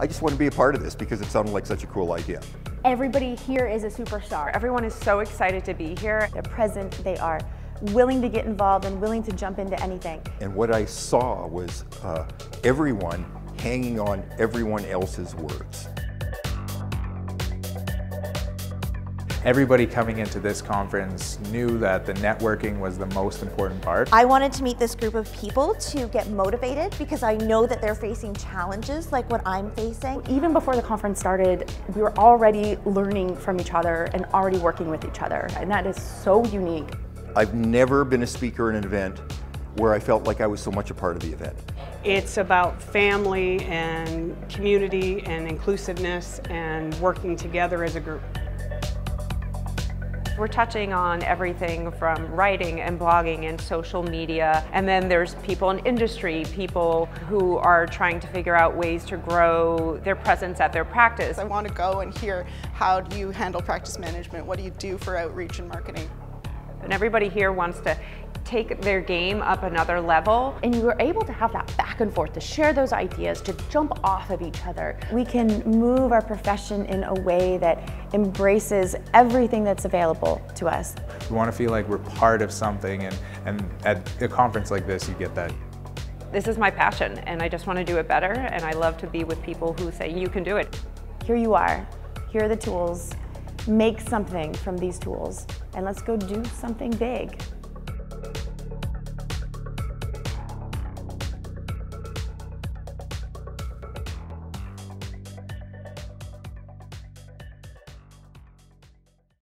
I just want to be a part of this because it sounded like such a cool idea. Everybody here is a superstar. Everyone is so excited to be here. They're present, they are willing to get involved and willing to jump into anything. And what I saw was uh, everyone hanging on everyone else's words. Everybody coming into this conference knew that the networking was the most important part. I wanted to meet this group of people to get motivated because I know that they're facing challenges like what I'm facing. Even before the conference started, we were already learning from each other and already working with each other, and that is so unique. I've never been a speaker at an event where I felt like I was so much a part of the event. It's about family and community and inclusiveness and working together as a group. We're touching on everything from writing and blogging and social media. And then there's people in industry, people who are trying to figure out ways to grow their presence at their practice. I want to go and hear how do you handle practice management? What do you do for outreach and marketing? And everybody here wants to take their game up another level. And you were able to have that back and forth, to share those ideas, to jump off of each other. We can move our profession in a way that embraces everything that's available to us. We want to feel like we're part of something and, and at a conference like this you get that. This is my passion and I just want to do it better and I love to be with people who say you can do it. Here you are, here are the tools, make something from these tools and let's go do something big.